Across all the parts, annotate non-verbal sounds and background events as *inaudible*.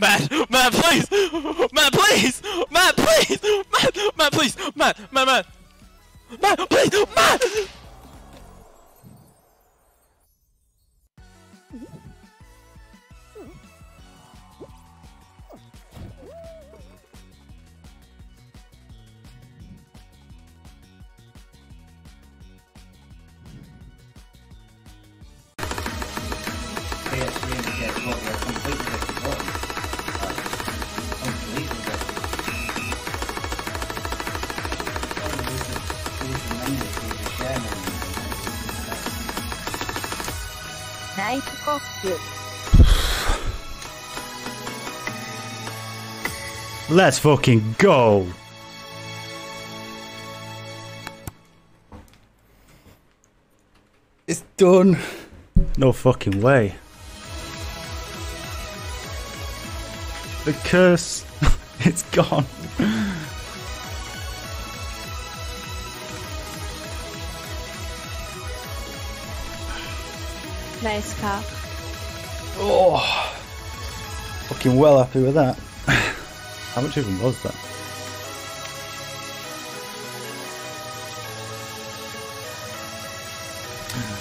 Matt, Matt, please, Matt, please, Matt, please, Matt, Matt, please, Matt, Matt, Matt, Matt, please, Matt. PSG and get what completely different Uh, ナイスコック *sighs* Let's fucking go! It's done. No fucking way. The curse, *laughs* it's gone. Nice cock. Oh, fucking well happy with that. *laughs* How much even was that?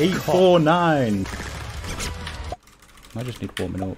Eight four nine. I just need warming up.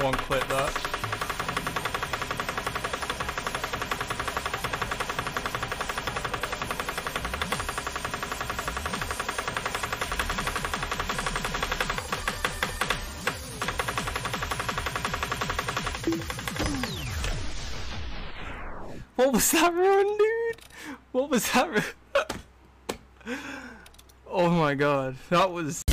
Someone clip that. What was that run, dude? What was that run? *laughs* oh my god, that was.「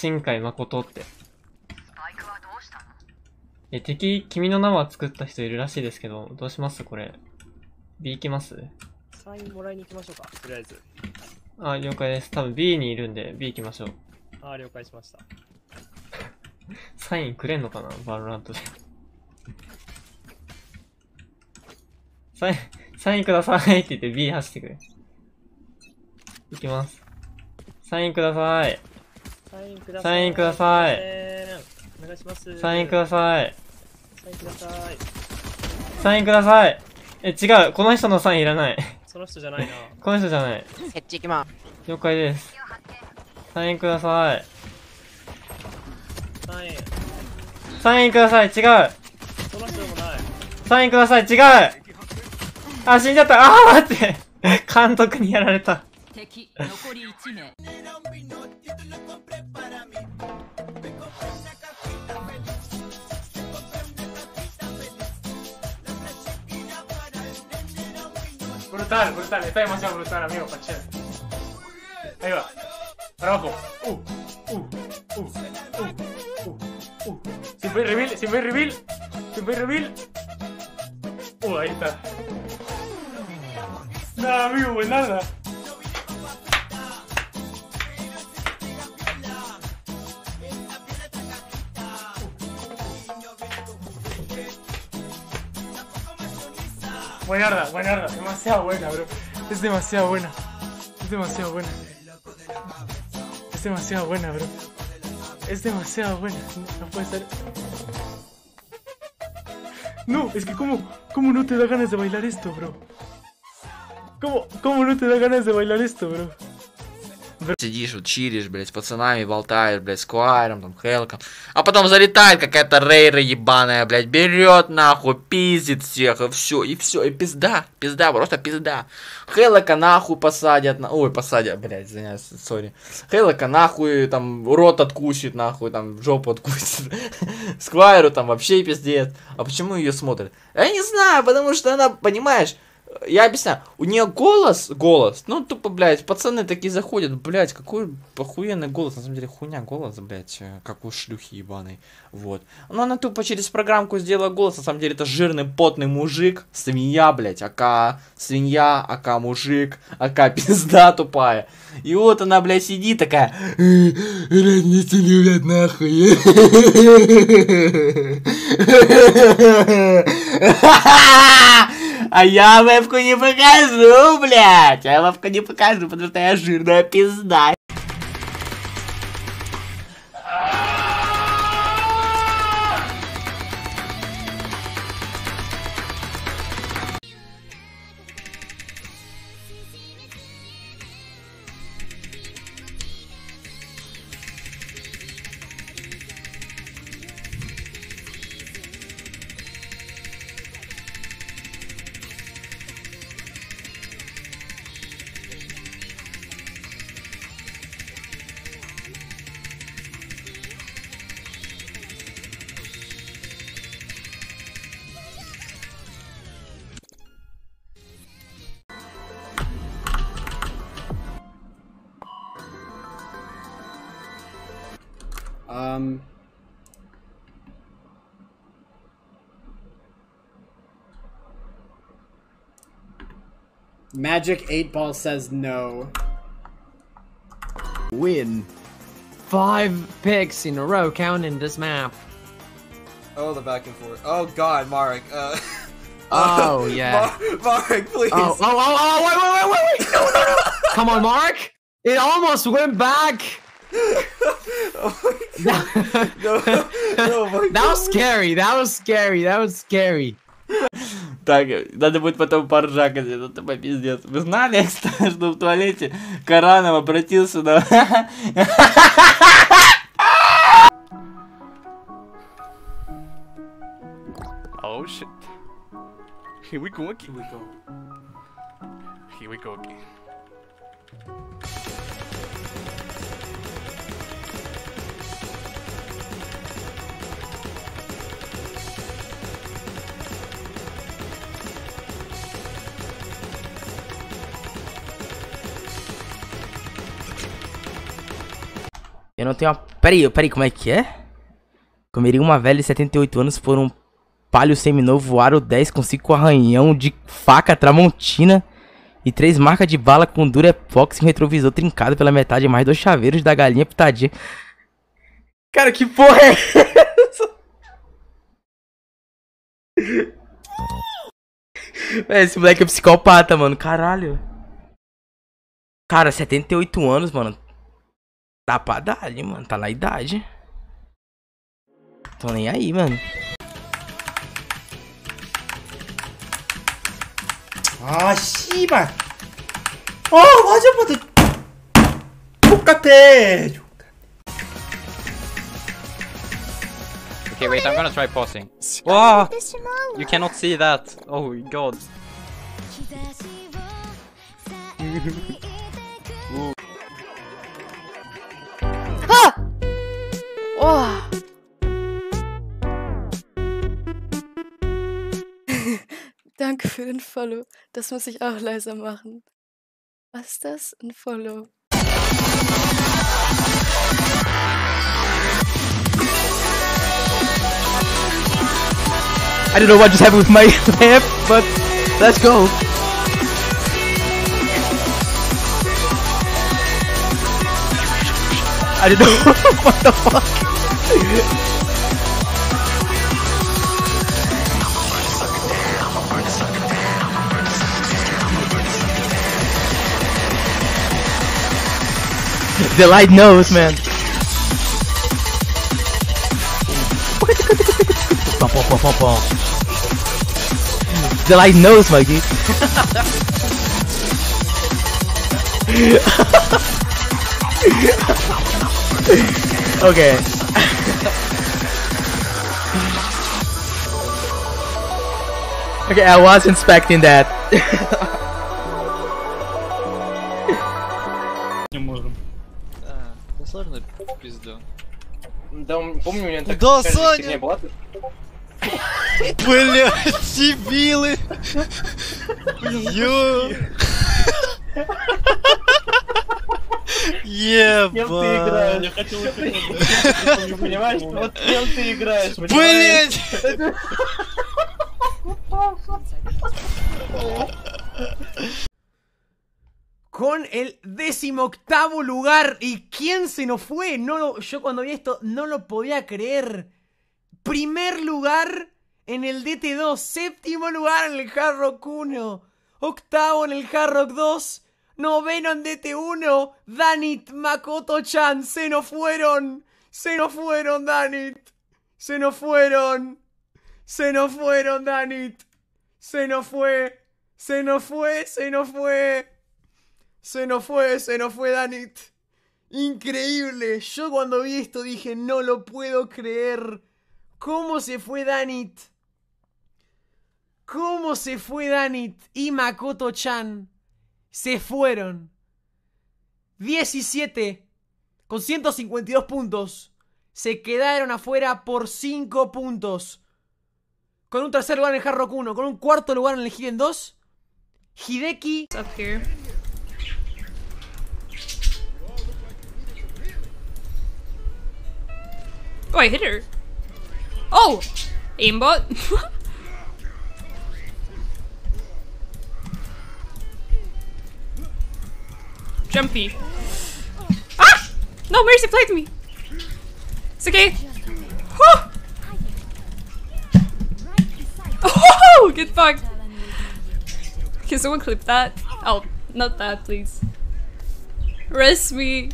新海誠って。え、敵、君の名は作った人いるらしいですけど、どうします？これ。B 行きます？サインもらいに行きましょうか、とりあえず。あ、了解です。多分 B にいるんで B 行きましょう。ああ、了解しました。*laughs* サインくれんのかな？バロラントで。サイン、サインくださいって言って B 走ってくれ。行きます。サインください。サインください。サインくださいお願いします。サインください。サインください。サインください。え、違う。この人のサインいらない。その人じゃないな。*laughs* この人じゃない。設置行きま了解です。サインください。サイン。サインください。違う。その人でもない。サインください。違う。あ、死んじゃった。あー待って。*laughs* 監督にやられた。敵残り1名 Brutal, brutal, está demasiado brutal, amigo, Pachel. Ahí va. Para abajo. Uh, uh, uh, uh, uh, uh. Sin ver reveal, sin ver reveal. Siempre reveal. Uh, ahí está. Nada, amigo, pues nada. Buenarda, buenarda, demasiado buena, bro. Es demasiado buena. Es demasiado buena. Es demasiado buena, bro. Es demasiado buena. No, no puede ser. No, es que cómo, cómo no te da ganas de bailar esto, bro. ¿Cómo, cómo no te da ganas de bailar esto, bro? Сидишь, вот чилишь, блядь, с пацанами болтаешь, блядь, с Куайром, там, Хелком. А потом залетает какая-то рейра ебаная, блядь, берет нахуй, пиздит всех, и все, и все, и пизда, пизда, просто пизда. Хелка нахуй посадят, на... ой, посадят, блядь, извиняюсь, сори. Хелка нахуй, там, рот откусит, нахуй, там, жопу откусит. *laughs* Сквайру там вообще пиздец. А почему ее смотрят? Я не знаю, потому что она, понимаешь, я объясняю, у нее голос, голос, ну тупо, блядь, пацаны такие заходят, блядь, какой охуенный голос, на самом деле хуйня голос, блядь, э, как у шлюхи ебаной, вот. Но она тупо через программку сделала голос, на самом деле это жирный, потный мужик, свинья, блядь, ака свинья, ака мужик, ака пизда тупая. И вот она, блядь, сидит такая, «Э, разницу любят нахуй. *laughs* А я вебку не покажу, блядь. Я вебку не покажу, потому что я жирная пизда. Um. Magic 8 Ball says no. Win. Five picks in a row counting this map. Oh, the back and forth. Oh God, Marek. Uh, Oh, *laughs* yeah. Mar- Marek, please. Oh, oh, oh, oh, wait, wait, wait, wait, wait. No, no, no. Come on, Mark. It almost went back. *laughs* no, no, my That was scary. That was scary. That was scary. Так, надо будет потом поржакать, это тупо пиздец. Вы знали, кстати, что в туалете Каранов обратился на... Oh shit. Here we go again. Here we go. Here we go again. Não tenho uma. Peraí, peraí, como é que é? Comeria uma velha de 78 anos por um palio seminovo aro 10 com 5 arranhão de faca tramontina e três marcas de bala com durepox e um retrovisor trincado pela metade, mais dois chaveiros da galinha pitadinha. Cara, que porra é essa? Véi, Esse moleque é psicopata, mano. Caralho. Cara, 78 anos, mano. Tá pra dar, mano. Tá na idade. Tô nem aí, mano. 아 씨발 어 맞아 맞아 똑같아 Okay, wait, I'm gonna try pausing. Wow! You cannot see that. Oh god. *laughs* Oh. *laughs* Danke für den Follow. Das muss ich auch leiser machen. Was ist das? Ein Follow. I don't know what just happened with my *laughs* lamp, but let's go. I don't know *laughs* what the fuck. The light knows, man. The light knows, Mikey. *laughs* okay. Okay, I was inspecting that. Не можем. Да сложно пизду. Да, помню, у меня так Да, Саня! была. Блять, дебилы! Ё! Кем ты играешь? Ебать! Я хотел понимаешь? Вот кем ты играешь? Блять! Con el decimoctavo lugar. ¿Y quién se nos fue? No yo cuando vi esto no lo podía creer. Primer lugar en el DT2. Séptimo lugar en el Hard Rock 1. Octavo en el Hard Rock 2. Noveno en DT1. Danit, Makoto-chan. Se nos fueron. Se nos fueron, Danit. Se nos fueron. Se nos fueron, Danit. Se nos fue. Se nos fue. Se nos fue. Se nos fue, se nos fue Danit. Increíble. Yo cuando vi esto dije, no lo puedo creer. ¿Cómo se fue Danit? ¿Cómo se fue Danit y Makoto-chan? Se fueron. 17 con 152 puntos. Se quedaron afuera por 5 puntos. Con un tercer lugar en el Hard Rock 1, con un cuarto lugar en el Hidden 2. Hideki. Oh, I hit her. Oh! Aimbot? *laughs* Jumpy. Ah! No, Mercy played me! It's okay. Whew! Oh! *laughs* Get fucked! Can someone clip that? Oh, not that, please. Rest me.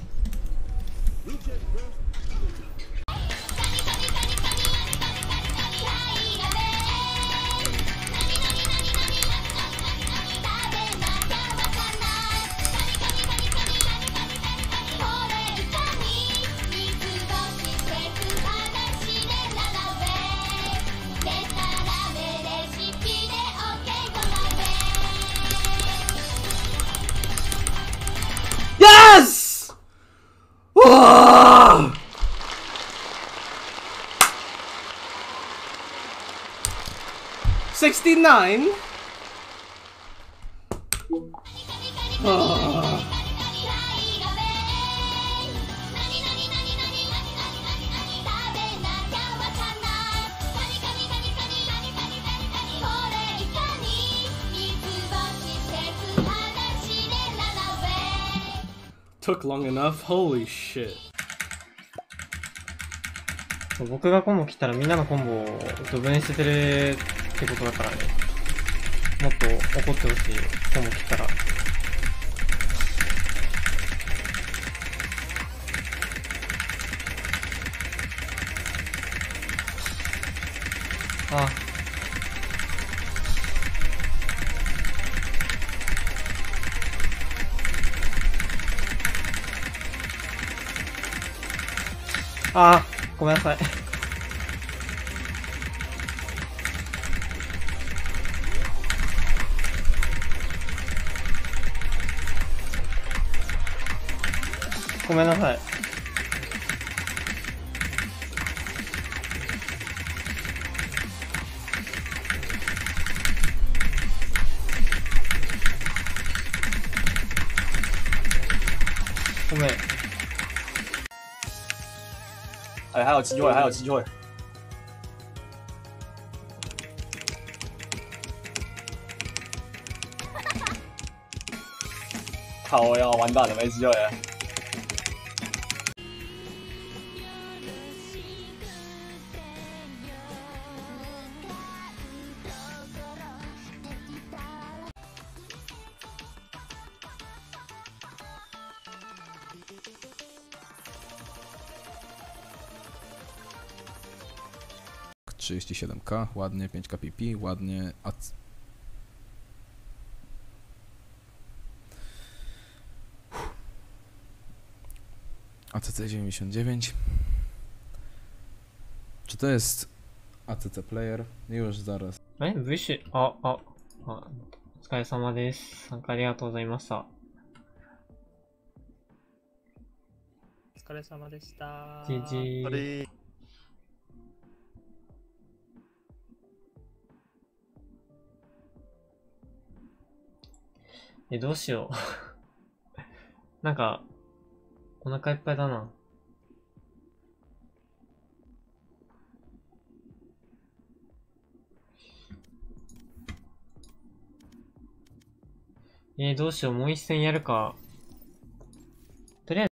69? Oh. Took long enough. Holy shit. 僕がコンボ来たらみんなのコンボをドブに捨ててるってことだからね。もっと怒ってほしいよ。コンボ来たら。あ。あー、ごめんなさい。后面那块，后面。哎，还有机会，还有机会，*laughs* 靠，我要完蛋了，没机会了。37k, ładnie, 5k PP, ładnie. A c- ACC 99. Czy to jest ACC player? Już zaraz. え、ブッシュ、あ、あ、あ、お疲れ様です。参加ありがとうございました。お疲れ様でした。じじー え、どうしよう。*laughs* なんか、お腹いっぱいだな。えーどうしよう、もう一戦やるか。とりあえず